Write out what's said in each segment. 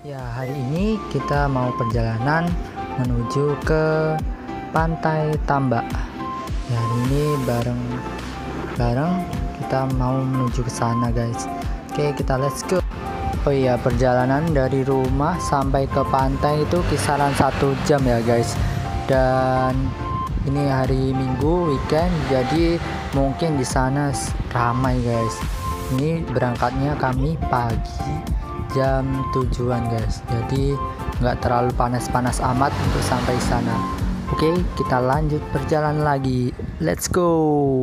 Ya, hari ini kita mau perjalanan menuju ke Pantai Tambak. Ya, hari ini bareng bareng kita mau menuju ke sana, guys. Oke, kita let's go. Oh iya, perjalanan dari rumah sampai ke pantai itu kisaran satu jam ya, guys. Dan ini hari Minggu weekend, jadi mungkin di sana ramai, guys. Ini berangkatnya kami pagi jam tujuan guys jadi nggak terlalu panas-panas amat untuk sampai sana oke kita lanjut perjalanan lagi let's go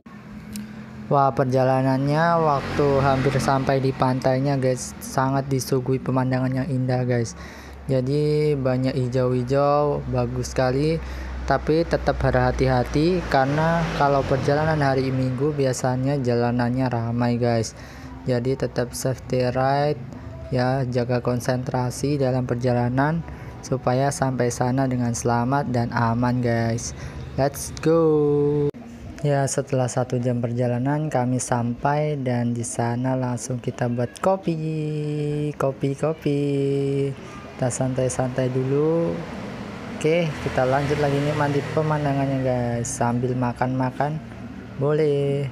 Wah perjalanannya waktu hampir sampai di pantainya guys sangat disuguhi pemandangan yang indah guys. Jadi banyak hijau-hijau bagus sekali. Tapi tetap berhati-hati karena kalau perjalanan hari minggu biasanya jalanannya ramai guys. Jadi tetap safety ride ya jaga konsentrasi dalam perjalanan supaya sampai sana dengan selamat dan aman guys. Let's go ya setelah satu jam perjalanan kami sampai dan di sana langsung kita buat kopi. Kopi kopi. Kita santai-santai dulu. Oke kita lanjut lagi nikmati pemandangannya guys. Sambil makan-makan boleh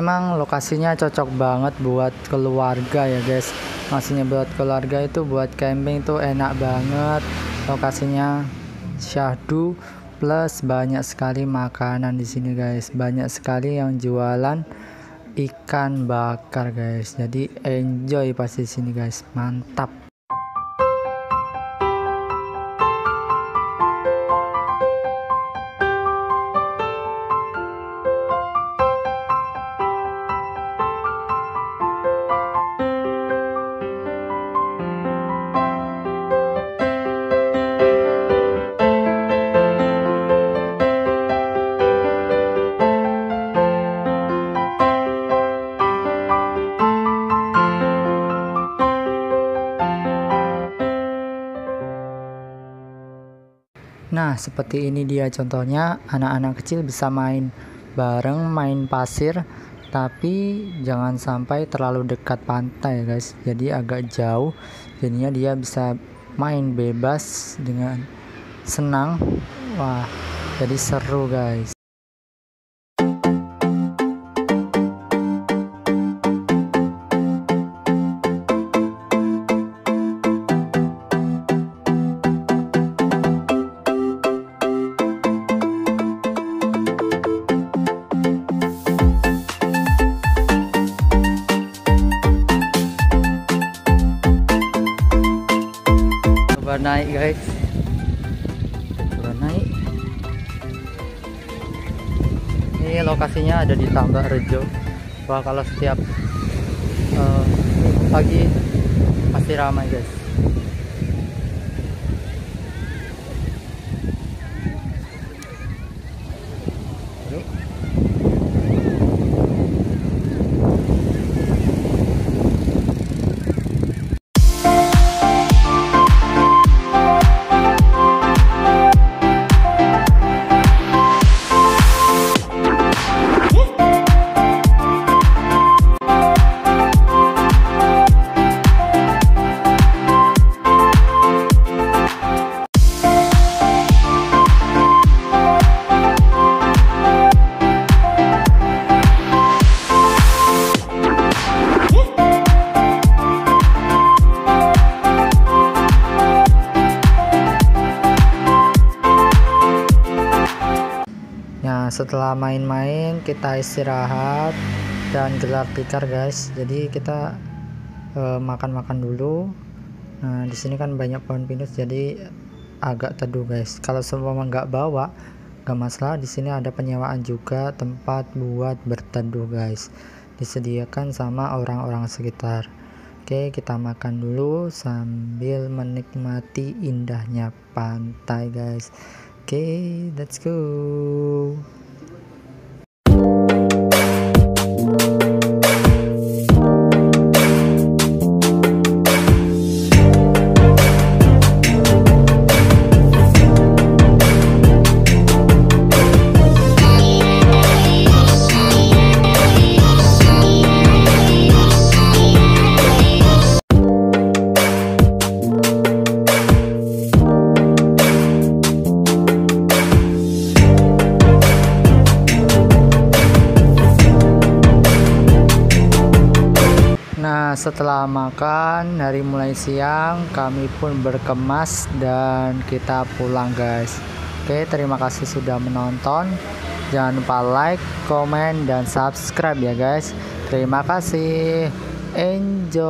memang lokasinya cocok banget buat keluarga ya guys. Maksudnya buat keluarga itu buat camping tuh enak banget. Lokasinya syahdu plus banyak sekali makanan di sini guys. Banyak sekali yang jualan ikan bakar guys. Jadi enjoy pasti sini guys. Mantap Nah, seperti ini dia contohnya, anak-anak kecil bisa main bareng, main pasir, tapi jangan sampai terlalu dekat pantai, guys. Jadi agak jauh, jadinya dia bisa main bebas dengan senang. Wah, jadi seru, guys. Naik guys. Coba naik. Ini lokasinya ada di Tambak Rejo. Wah kalau setiap uh, pagi pasti ramai guys. Yuk. Setelah main-main kita istirahat dan gelar tikar guys. Jadi kita eh, makan-makan uh, dulu. Nah di sini kan banyak pohon pinus jadi agak teduh guys. Kalau semua nggak bawa gak masalah. Di sini ada penyewaan juga tempat buat berteduh guys. Disediakan sama orang-orang sekitar. Oke kita makan dulu sambil menikmati indahnya pantai guys. Oke let's go Setelah makan dari mulai siang, kami pun berkemas dan kita pulang, guys. Oke, terima kasih sudah menonton. Jangan lupa like, komen, dan subscribe ya, guys. Terima kasih. Enjoy.